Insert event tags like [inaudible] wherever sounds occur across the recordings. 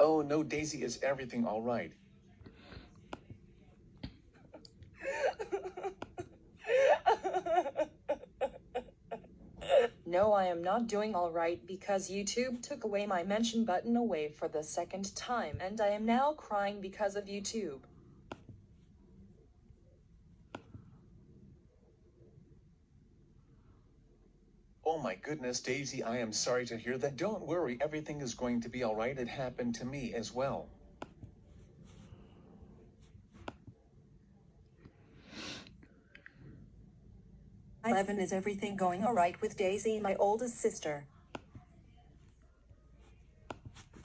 Oh no, Daisy, is everything alright? [laughs] No, I am not doing alright because YouTube took away my mention button away for the second time and I am now crying because of YouTube. Oh my goodness, Daisy, I am sorry to hear that. Don't worry, everything is going to be alright. It happened to me as well. Eleven is everything going alright with Daisy, my oldest sister?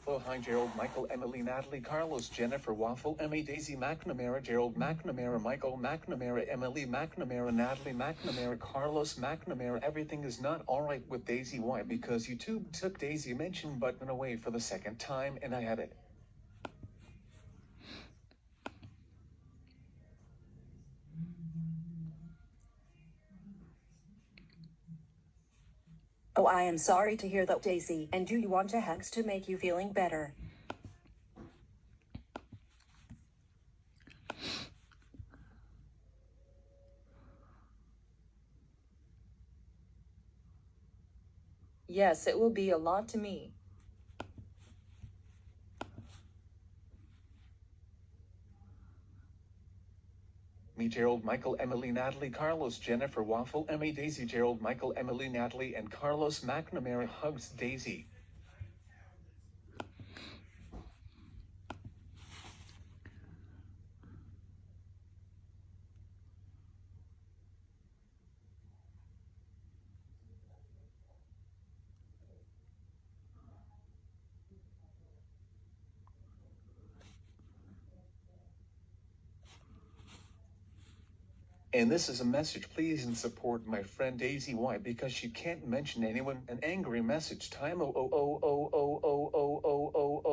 Oh, hi, Gerald, Michael, Emily, Natalie, Carlos, Jennifer, Waffle, Emmie, Daisy, McNamara, Gerald, McNamara, Michael, McNamara, Emily, McNamara, Natalie, McNamara, Carlos, McNamara. Everything is not alright with Daisy. Why? Because YouTube took Daisy mention button away for the second time and I had it. Oh, I am sorry to hear that, Daisy. And do you want a hugs to make you feeling better? Yes, it will be a lot to me. Me, Gerald, Michael, Emily, Natalie, Carlos, Jennifer, Waffle, Emmie, Daisy, Gerald, Michael, Emily, Natalie, and Carlos McNamara hugs Daisy. And this is a message, please, and support my friend Daisy. Why? Because she can't mention anyone. An angry message. Time. Oh oh oh oh oh oh oh oh oh oh oh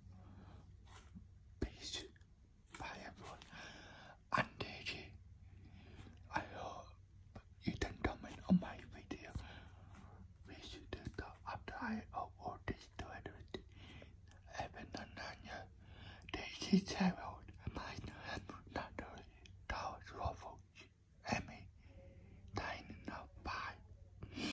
Titaro.